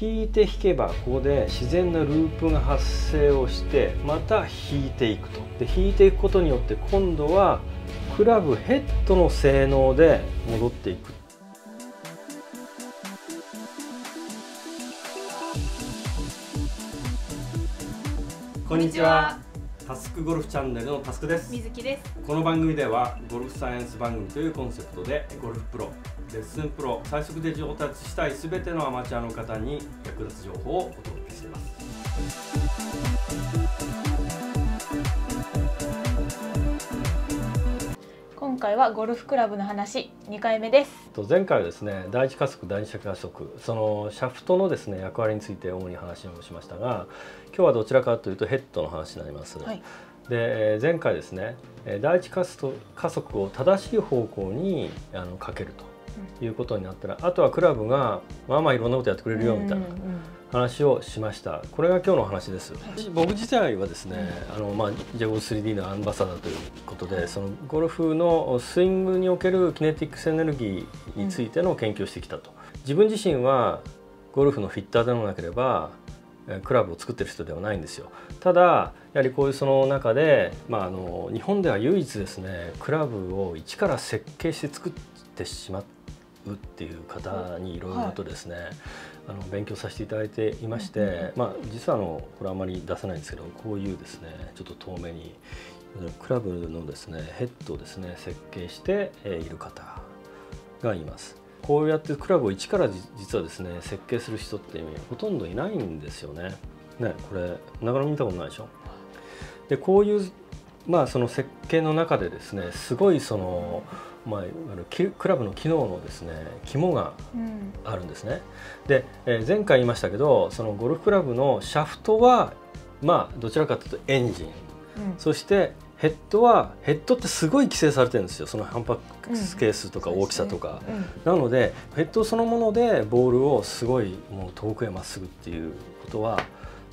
引いて引けばここで自然なループが発生をしてまた引いていくと。で引いていくことによって今度はクラブヘッドの性能で戻っていく。こんにちは。タスクゴルフチャンネルのタスクです。水木です。この番組ではゴルフサイエンス番組というコンセプトでゴルフプロレッスンプロ最速で上達したい全てのアマチュアの方に役立つ情報をお届けしています回はゴルフクラブの話2回目です。と前回はですね第一加速第二加速そのシャフトのですね役割について主に話をしましたが今日はどちらかというとヘッドの話になります、はい。でえー前回ですねえー第一加速加速を正しい方向にあのかけるということになったらあとはクラブがまあまあいろんなことやってくれるよみたいな。うんうん話をしました。これが今日の話です、僕自体はですね、あのまあ、ジャゴ 3D のアンバサダーということでそのゴルフのスイングにおけるキネティックスエネルギーについての研究をしてきたと、自分自身はゴルフのフィッターでもなければえークラブを作ってる人ではないんですよ。ただやはりこういうその中で、まあ、あの日本では唯一ですねクラブを一から設計して作ってしまうっていう方にいろいろとですね、あの勉強させていただいていまして、うんうんまあ実はあのこれあまり出せないんですけどこういうですねちょっと遠目にクラブのですねヘッドをですね設計してえーいる方がいます。こうやってクラブを一からじ実はですね設計する人ってほとんどいないんですよね。ねこれなかなか見たことないでしょ？でこういうまあその設計の中でですねすごいそのまあいわゆるきクラブの機能のですね肝がうん。あるんですね。で、えー前回言いましたけどそのゴルフクラブのシャフトはまあどちらかというとエンジン。うん。そしてヘッドはヘッドってすごい規制されてるんですよ。その反発係数とか大きさとか。うんなのでヘッドそのものでボールをすごいもう遠くへまっすぐっていうことは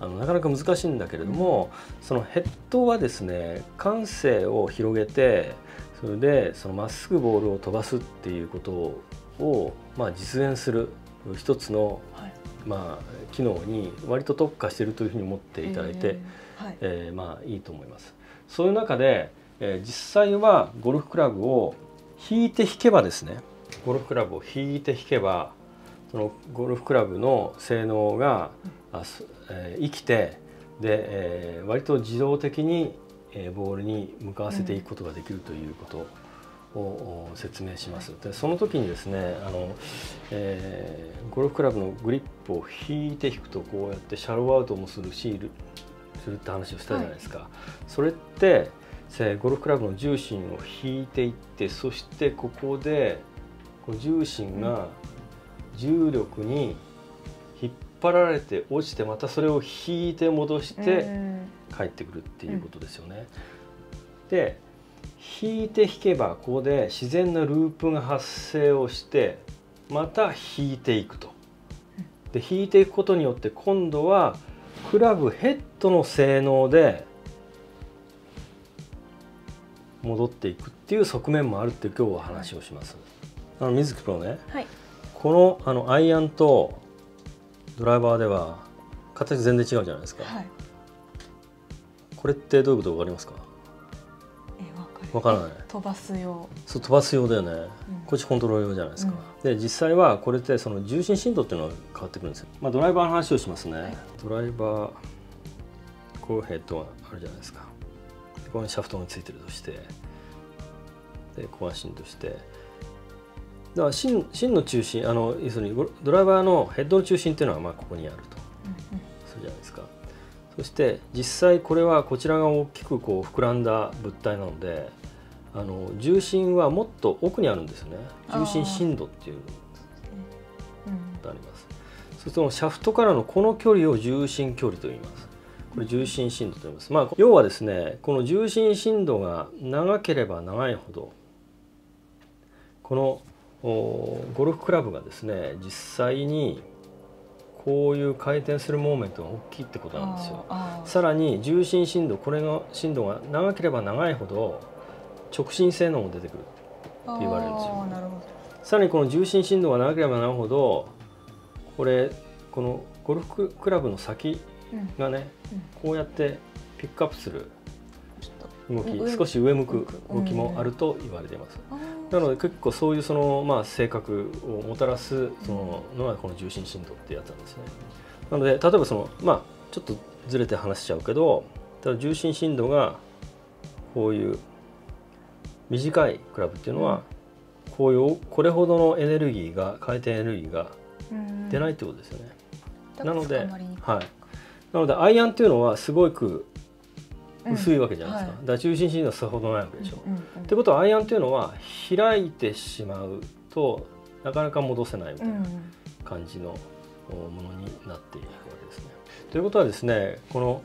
あのなかなか難しいんだけれども、そのヘッドはですね感性を広げてそれでそのまっすぐボールを飛ばすっていうことを、まあ、実現する一つの、はい。まあ、機能に割と特化しているというふうに思っていただいて、えーはい。えーまあいいと思います。そういう中で、えー実際はゴルフクラブを引いて引けばですねゴルフクラブを引いて引けばそのゴルフクラブの性能が、あすえー生きてで、えー割と自動的に、えーボールに向かわせていくことができるということを、お説明します。でその時にですねあの、えーゴルフクラブのグリップを引いて引くとこうやってシャローアウトもするシールするって話をしたじゃないですか、それってせゴルフクラブの重心を引いていってそしてここでこう重心が重力に引っ張られて落ちてまたそれを引いて戻してうん帰ってくるっていうことですよね。で引いて引けばここで自然なループが発生をしてまた引いていくと。で引いていくことによって今度はクラブヘッドの性能で戻っていくっていう側面もあるって今日は話をします。あの水木プロねはいこのあのアイアンとドライバーでは形全然違うじゃないですか。はいこれってどういうことか分かりますか？えーわからない。飛ばすよ。そう飛ばす用だよね、うん。こっちコントロール用じゃないですか、で実際はこれってその重心振動っていうのが変わってくるんですよ、まあ、ドライバーの話をしますね、はい。ドライバーこうヘッドがあるじゃないですか。でここにシャフトがついてるとして。でここが芯として。だから芯芯の中心あの要するにゴドライバーのヘッドの中心っていうのはまあここにあると。うんうん。するじゃないですかそして実際これはこちらが大きくこう膨らんだ物体なのであの重心はもっと奥にあるんですよね重心深度っていうあります。そしてそのシャフトからのこの距離を重心距離と言います。これ重心深度と言います。まあ要はですねこの重心深度が長ければ長いほどこのおゴルフクラブがですね実際にこういう回転するモーメントが大きいってことなんですよ。さらに重心振動これが振動が長ければ長いほど直進性能も出てくるって言われるんですよ。さらにこの重心振動が長ければ長いほどこれこのゴルフクラブの先うんがねうんこうやってピックアップする動き上少し上向く動きもあると言われています。とあーなので結構そういうそのまあ性格をもたらすそののがこの重心振動ってやつなんですね。なので例えばそのまあちょっとずれて話しちゃうけど、ただ重心振動がこういう短いクラブっていうのは、こういうこれほどのエネルギーが回転エネルギーがうん出ないってことですよね。なのではい。なのでアイアンっていうのはすごくうん薄いわけじゃないですか。はいだから重心振動はさほどないわけでしょ。うってことはアイアンっていうのは開いてしまうとなかなか戻せないみたいな感じのものになっているわけですね。ということはですねこの、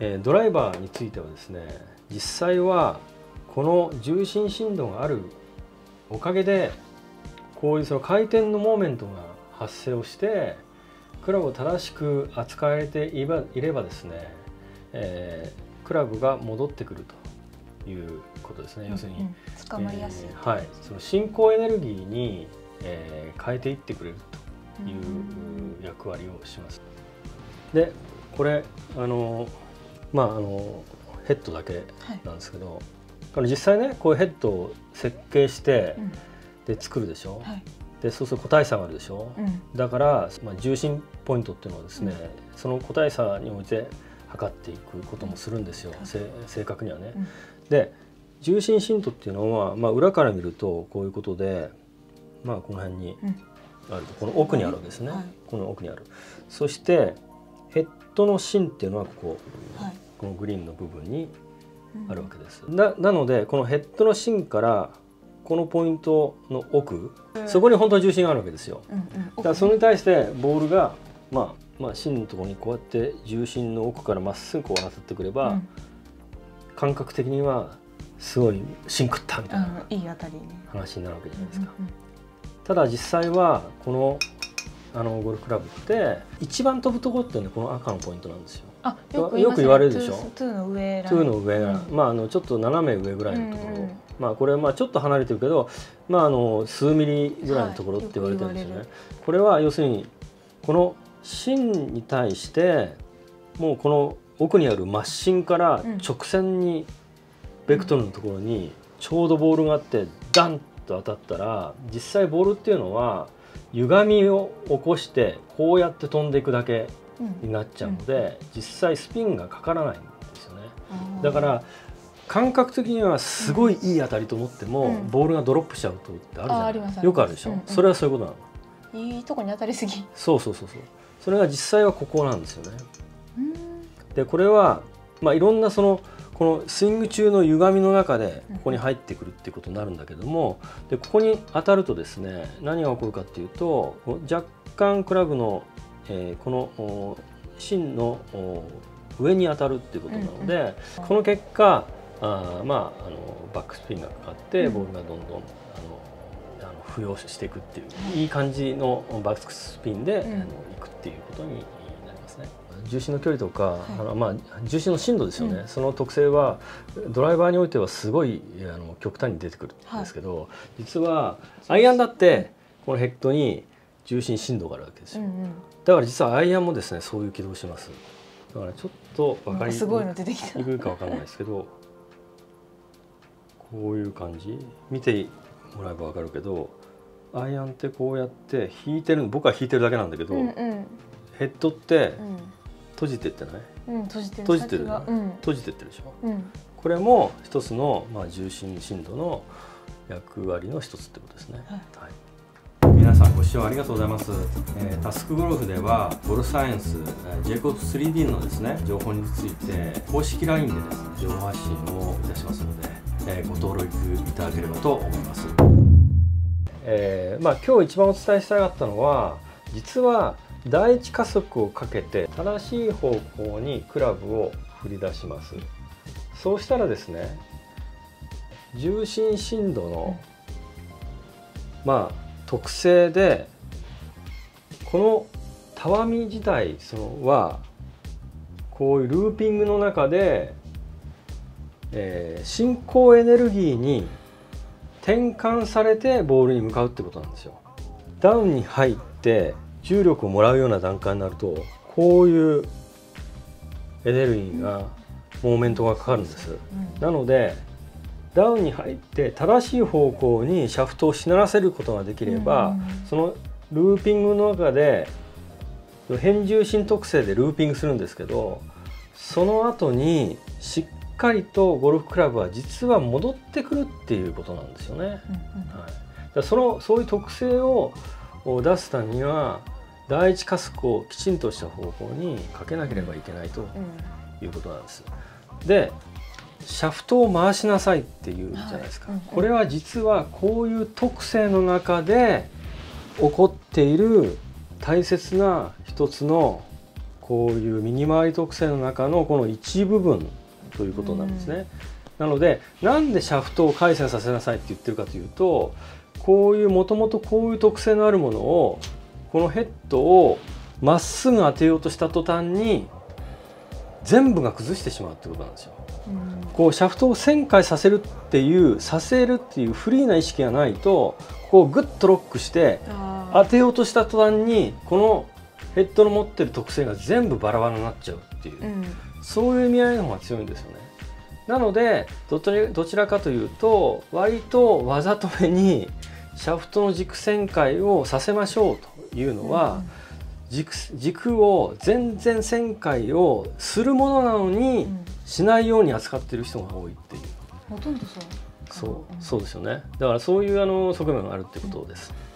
えードライバーについてはですね実際はこの重心振動があるおかげでこういうその回転のモーメントが発生をしてクラブを正しく扱えていればですね、えークラブが戻ってくるということですね、要するに、うんうん捕まりやすい、えーはい、その進行エネルギーに、えー変えていってくれるという役割をします。でこれあのまああのヘッドだけはい。なんですけど、これ実際ねこういうヘッドを設計してうん。で作るでしょ、はい。でそうすると個体差があるでしょ、うん。だから、まあ、重心ポイントっていうのはですね、その個体差に応じて測っていくこともするんですよ、正確にはね。うん。で重心振動っていうのは、まあ、裏から見るとこういうことで、まあ、この辺にうん。あると。この奥にあるわけですね、はい。この奥にある。そしてヘッドの芯っていうのはここ。はい。このグリーンの部分にうん。あるわけです、ななのでこのヘッドの芯からこのポイントの奥、うん。そこに本当は重心があるわけですよ。うんうん。だからそれに対してボールが、まあ、まあ芯のところにこうやって重心の奥からまっすぐこう当たってくれば、うん。感覚的にはすごい芯食ったみたいなうんいい当た話になるわけじゃないですか、うんただ実際はこのあのゴルフクラブって一番飛ぶところってねこの赤のポイントなんですよ。あよくよく言われるでしょ。トゥーの上2の上が、うん。まああのちょっと斜め上ぐらいのところ、うんうんまあこれまあちょっと離れてるけど、まああの数ミリぐらいのところって言われてるんですよね。はいよくこれは要するにこの芯に対してもうこの奥にある真芯からうん。直線にベクトルのところにちょうどボールがあってダンと当たったら実際ボールっていうのは歪みを起こしてこうやって飛んでいくだけうん。になっちゃうので、実際スピンがかからないんですよね。だから感覚的にはすごいいい当たりと思っても、うん。ボールがドロップしちゃうとってあるじゃない？よくあるでしょ、うそれはそういうことなの。いいとこに当たりすぎ。そうそうそうそうそれが実際はここなんですよね。うん。でこれはまあいろんなそのこのスイング中の歪みの中でうん。ここに入ってくるっていうことになるんだけどもでここに当たるとですね何が起こるかっていうと若干クラブの、えーこのお芯のお上に当たるっていうことなので、うん。この結果あーまああのバックスピンがかかってうん。ボールがどんどんあのあの浮揚していくっていう、いい感じのバックスピンで、うんあのいくっていうことになりますね。重心の距離とか、いあのまあ、重心の深度ですよね、うんその特性はドライバーにおいてはすごいあの極端に出てくるんですけど、実はアイアンだってこのヘッドに重心深度があるわけですよ、うんうんだから実はアイアンもですねそういう軌道しますだからちょっと分かりすごいの出てきたにくいか分かんないですけどこういう感じ見てもらえば分かるけどアイアンってこうやって引いてる僕は引いてるだけなんだけど、うんうん。ヘッドってうん。閉じてってない？うん閉じてる。閉じてうん。閉じてってるでしょ？うん。これも一つの、まあ、重心深度の役割の一つってことですね。はい。はい、皆さんご視聴ありがとうございます、えータスクゴルフではゴルフサイエンスえー j コー 3D のですね情報について公式 LINE でですね情報発信をいたしますので、えーご登録いただければと思います、えーまあ、今日一番お伝えしたかったのは実は第一加速をかけて正しい方向にクラブを振り出します。そうしたらですね重心振動の、まあ特性でこのたわみ自体そのはこういうルーピングの中で、えー進行エネルギーに転換されてボールに向かうってことなんですよ。ダウンに入って重力をもらうような段階になるとこういうエネルギーがモーメントがかかるんです。なのでダウンに入って正しい方向にシャフトをしならせることができれば、そのルーピングの中で変重心特性でルーピングするんですけどその後にしっかりとゴルフクラブは実は戻ってくるっていうことなんですよね。はい、だそのそういう特性を出すためには第一加速をきちんとした方向にかけなければいけないということなんです。でシャフトを回しなさいっていうじゃないですか、はい。うんうん、これは実はこういう特性の中で起こっている大切な一つのこういう右回り特性の中のこの一部分ということなんですね。うん、なのでなんでシャフトを回旋させなさいって言ってるかというとこういうもともとこういう特性のあるものをこのヘッドをまっすぐ当てようとした途端に全部が崩してしまうってことなんですよ。こうシャフトを旋回させるっていうさせるっていうフリーな意識がないとこうグッとロックして当てようとした途端にこのヘッドの持ってる特性が全部バラバラになっちゃうっていう、うん、そういう意味合いの方が強いんですよね。なのでどちらどちらかというと割とわざとめにシャフトの軸旋回をさせましょうというのは、うん軸軸を全然旋回をするものなのに、しないように扱ってる人が多いっていう。ほとんどそうそうそうですよねだからそういうあの側面があるってことです。うん